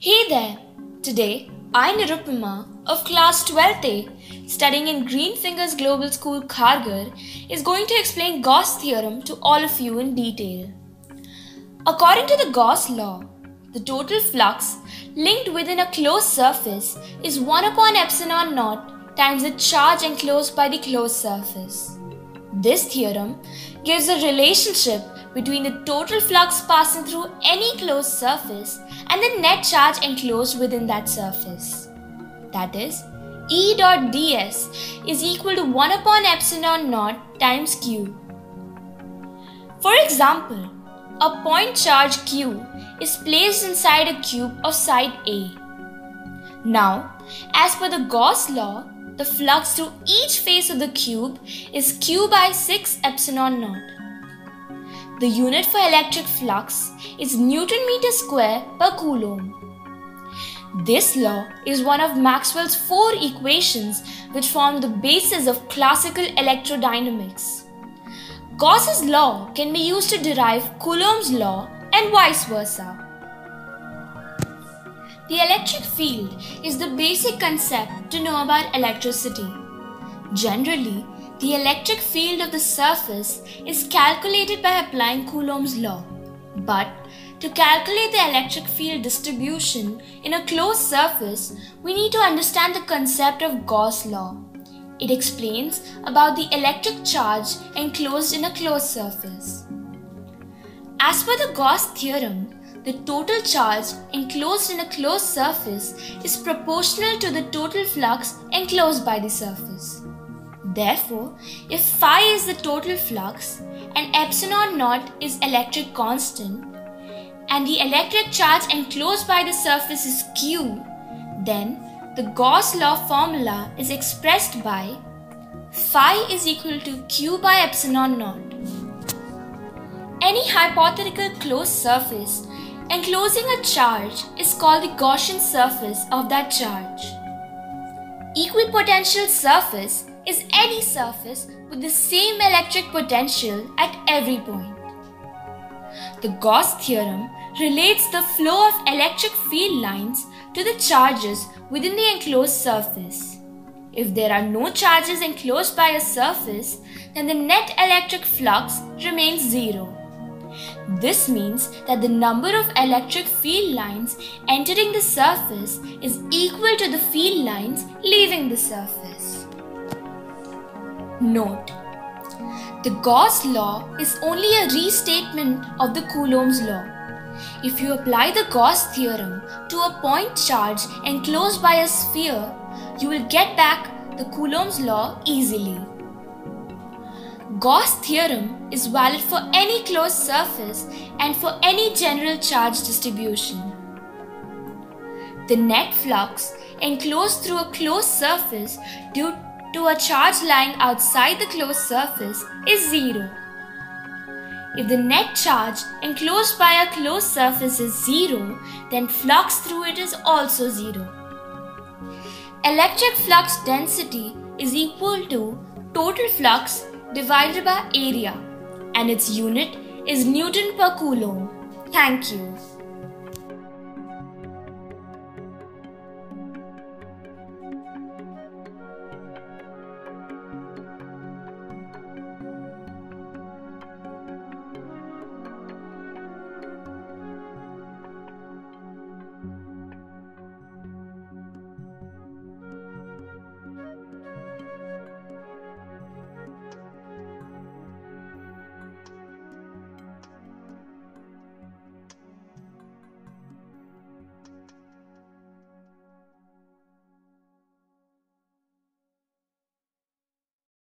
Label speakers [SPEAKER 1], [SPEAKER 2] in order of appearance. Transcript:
[SPEAKER 1] Hey there! Today, I, Nirupama, of class 12A, studying in Greenfingers Global School, Kharghar, is going to explain Gauss theorem to all of you in detail. According to the Gauss law, the total flux linked within a closed surface is 1 upon epsilon naught times the charge enclosed by the closed surface. This theorem gives a relationship between the total flux passing through any closed surface and the net charge enclosed within that surface. That is, E dot ds is equal to 1 upon epsilon naught times q. For example, a point charge q is placed inside a cube of side A. Now, as per the Gauss law, the flux through each face of the cube is q by 6 epsilon naught. The unit for electric flux is Newton meter square per coulomb. This law is one of Maxwell's four equations which form the basis of classical electrodynamics. Gauss's law can be used to derive Coulomb's law and vice versa. The electric field is the basic concept to know about electricity. Generally, the electric field of the surface is calculated by applying Coulomb's law. But to calculate the electric field distribution in a closed surface, we need to understand the concept of Gauss law. It explains about the electric charge enclosed in a closed surface. As per the Gauss theorem, the total charge enclosed in a closed surface is proportional to the total flux enclosed by the surface. Therefore, if phi is the total flux and epsilon naught is electric constant and the electric charge enclosed by the surface is q, then the Gauss law formula is expressed by phi is equal to q by epsilon naught. Any hypothetical closed surface enclosing a charge is called the Gaussian surface of that charge. Equipotential surface is any surface with the same electric potential at every point. The Gauss theorem relates the flow of electric field lines to the charges within the enclosed surface. If there are no charges enclosed by a surface, then the net electric flux remains zero. This means that the number of electric field lines entering the surface is equal to the field lines leaving the surface. Note The Gauss law is only a restatement of the Coulomb's law. If you apply the Gauss theorem to a point charge enclosed by a sphere, you will get back the Coulomb's law easily. Gauss theorem is valid for any closed surface and for any general charge distribution. The net flux enclosed through a closed surface due to a charge lying outside the closed surface is zero. If the net charge enclosed by a closed surface is zero, then flux through it is also zero. Electric flux density is equal to total flux divided by area and its unit is Newton per Coulomb. Thank you.